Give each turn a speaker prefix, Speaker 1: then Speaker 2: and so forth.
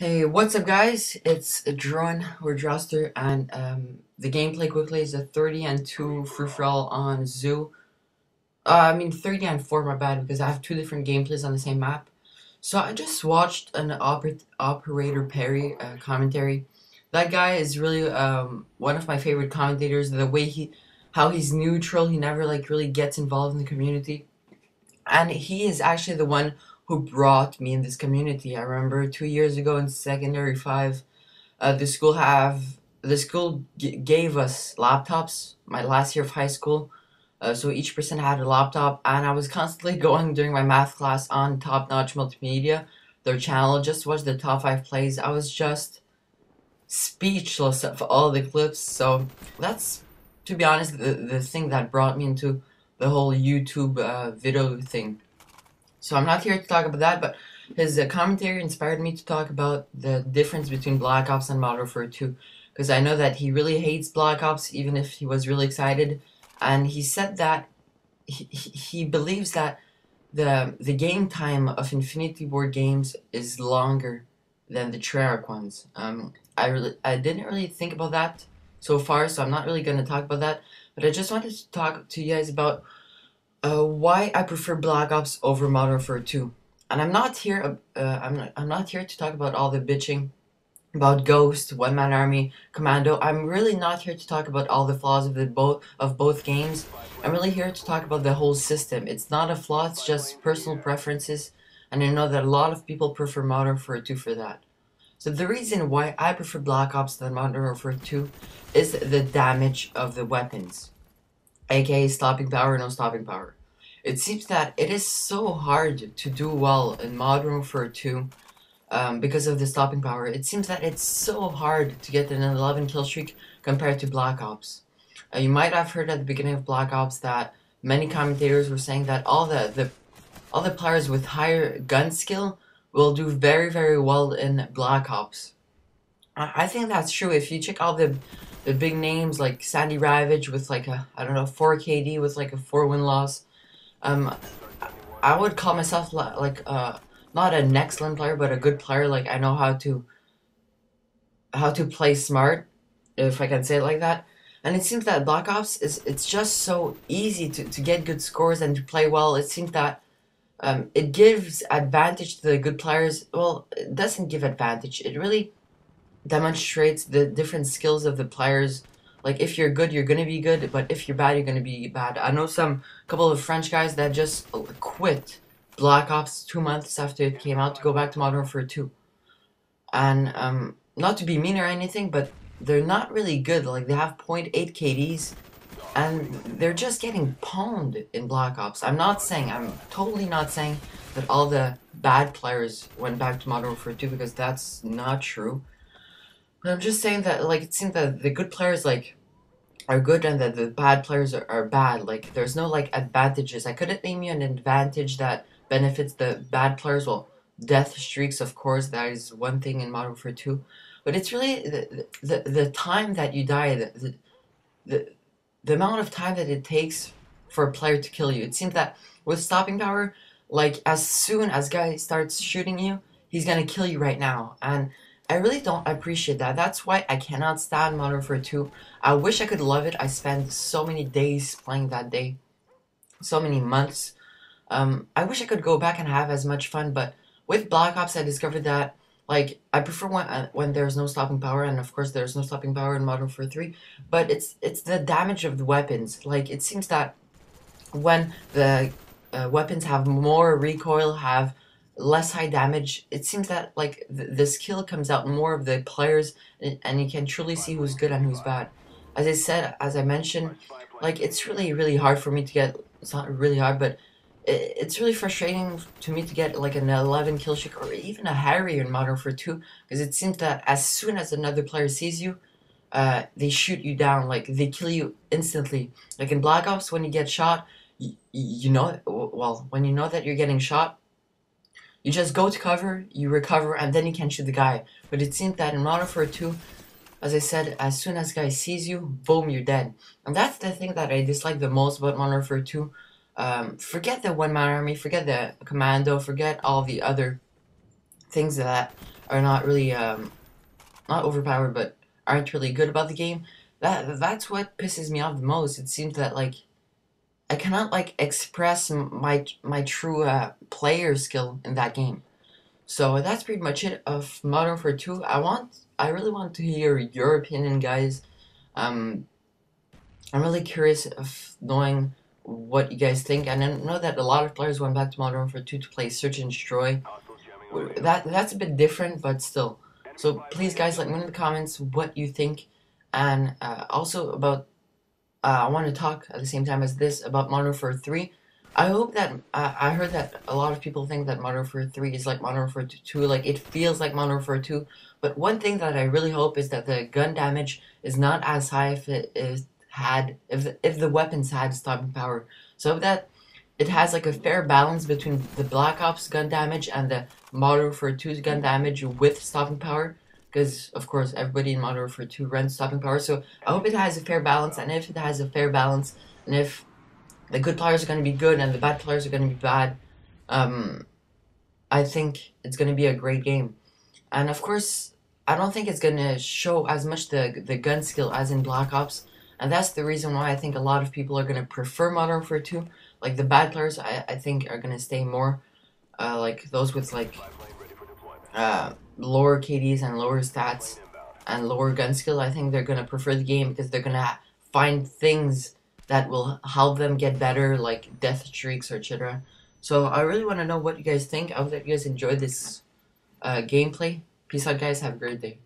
Speaker 1: Hey, what's up guys? It's Drone or Droster and um, the gameplay quickly is a 30 and 2 free-for-all on Zoo. Uh, I mean 30 and 4, my bad, because I have two different gameplays on the same map. So I just watched an oper Operator Perry uh, commentary. That guy is really um, one of my favorite commentators. The way he, how he's neutral, he never like really gets involved in the community. And he is actually the one who brought me in this community. I remember two years ago in secondary five, uh, the school have the school gave us laptops. My last year of high school, uh, so each person had a laptop, and I was constantly going during my math class on Top Notch Multimedia, their channel. Just watch the top five plays. I was just speechless of all the clips. So that's, to be honest, the the thing that brought me into the whole YouTube uh, video thing. So I'm not here to talk about that, but his uh, commentary inspired me to talk about the difference between Black Ops and Modern Warfare 2. Because I know that he really hates Black Ops, even if he was really excited. And he said that he, he believes that the the game time of Infinity Ward games is longer than the Treyarch ones. Um, I really I didn't really think about that so far, so I'm not really going to talk about that. But I just wanted to talk to you guys about uh, why I prefer Black Ops over Modern Warfare 2. And I'm not here. Uh, I'm not. I'm not here to talk about all the bitching about Ghost, One Man Army, Commando. I'm really not here to talk about all the flaws of the both of both games. I'm really here to talk about the whole system. It's not a flaw. It's just personal preferences, and I know that a lot of people prefer Modern Warfare 2 for that. So the reason why I prefer Black Ops than Modern Warfare 2 is the damage of the weapons aka stopping power, no stopping power. It seems that it is so hard to do well in Modern Warfare 2 um, because of the stopping power. It seems that it's so hard to get an 11 kill streak compared to Black Ops. Uh, you might have heard at the beginning of Black Ops that many commentators were saying that all the, the all the players with higher gun skill will do very very well in Black Ops. I, I think that's true. If you check all the the big names like Sandy Ravage with like a I don't know 4 KD with like a 4 win loss. Um, I would call myself like uh not an excellent player but a good player. Like I know how to how to play smart, if I can say it like that. And it seems that Black Ops is it's just so easy to, to get good scores and to play well. It seems that um, it gives advantage to the good players. Well, it doesn't give advantage. It really demonstrates the different skills of the players. Like if you're good, you're gonna be good, but if you're bad, you're gonna be bad. I know some couple of French guys that just quit Black Ops two months after it came out to go back to Modern Warfare 2. And um, not to be mean or anything, but they're not really good. Like they have 0.8 KDs, and they're just getting pwned in Black Ops. I'm not saying, I'm totally not saying that all the bad players went back to Modern Warfare 2 because that's not true. But I'm just saying that, like, it seems that the good players, like, are good and that the bad players are, are bad. Like, there's no, like, advantages. I couldn't name you an advantage that benefits the bad players. Well, death streaks, of course, that is one thing in Modern Warfare 2. But it's really the, the, the time that you die, the, the, the amount of time that it takes for a player to kill you. It seems that with stopping power, like, as soon as guy starts shooting you, he's gonna kill you right now. And I really don't appreciate that. That's why I cannot stand Modern Warfare 2. I wish I could love it. I spent so many days playing that day. So many months. Um, I wish I could go back and have as much fun, but with Black Ops I discovered that like I prefer when uh, when there's no stopping power and of course there's no stopping power in Modern Warfare 3, but it's it's the damage of the weapons. Like it seems that when the uh, weapons have more recoil, have less high damage. It seems that like the, the skill comes out more of the players, and, you can truly see who's good and who's bad. As I said, as I mentioned, like it's really really hard for me to get. It's not really hard, but it, it's really frustrating to me to get like an 11 kill streak or even a Harrier in Modern Warfare 2 because it seems that as soon as another player sees you, uh, they shoot you down. Like they kill you instantly. Like in Black Ops, when you get shot, you, you know well when you know that you're getting shot you just go to cover, you recover, and then you can shoot the guy. But it seems that in Modern Warfare 2, as I said, as soon as guy sees you, boom, you're dead. And that's the thing that I dislike the most about Modern Warfare 2. Um, forget the one-man army, forget the commando, forget all the other things that are not really um, not overpowered, but aren't really good about the game. That that's what pisses me off the most. It seems that like I cannot like express my my true uh, player skill in that game. So that's pretty much it of Modern Warfare 2. I want I really want to hear your opinion, guys. Um, I'm really curious of knowing what you guys think. And I know that a lot of players went back to Modern Warfare 2 to play Search and Destroy. That that's a bit different, but still. So please, guys, let me know in the comments what you think, and uh, also about. Uh, I want to talk at the same time as this about Modern Warfare 3. I hope that uh, I heard that a lot of people think that Modern Warfare 3 is like Modern Warfare 2, like it feels like Modern Warfare 2. But one thing that I really hope is that the gun damage is not as high if it is had if the, if the weapons had stopping power. So that it has like a fair balance between the Black Ops gun damage and the Modern Warfare 2's gun damage with stopping power. Because of course everybody in Modern Warfare 2 runs stopping power. So I hope it has a fair balance. And if it has a fair balance, and if the good players are going to be good and the bad players are going to be bad, um, I think it's going to be a great game. And of course, I don't think it's going to show as much the the gun skill as in Black Ops. And that's the reason why I think a lot of people are going to prefer Modern Warfare 2. Like the bad players, I, I think are going to stay more. Uh, like those with like uh, lower KDs and lower stats and lower gun skill, I think they're going to prefer the game because they're going to find things that will help them get better, like death streaks or etc. So I really want to know what you guys think. I hope that you guys enjoyed this uh, gameplay. Peace out, guys. Have a great day.